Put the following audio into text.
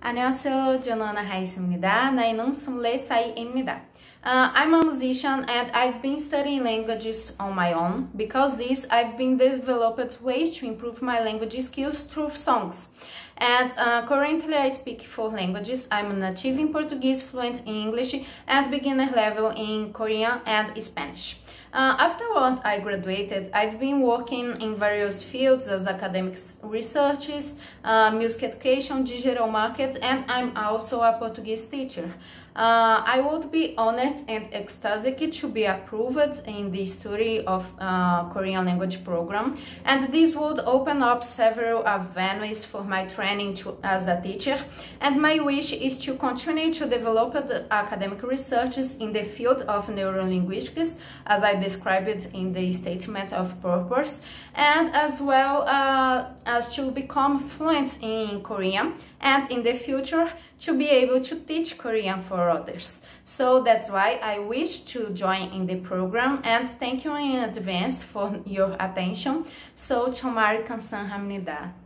안녕하세요. 저는 하이스입니다. 나이는 24살입니다. Uh, I'm a musician and I've been studying languages on my own. Because this, I've been developed ways to improve my language skills through songs. And uh, currently I speak four languages. I'm native in Portuguese, fluent in English, and beginner level in Korean and Spanish. Uh, afterward, I graduated. I've been working in various fields as academic researches, uh, music education, digital market, and I'm also a Portuguese teacher. Uh, I would be honored and ecstatic to be approved in the study of uh, Korean language program and this would open up several avenues for my training to, as a teacher and my wish is to continue to develop academic researches in the field of neurolinguistics as I described in the statement of purpose and as well uh, as to become fluent in Korean and in the future to be able to teach Korean for others. So that's why I wish to join in the program and thank you in advance for your attention. So, 정말 감사합니다.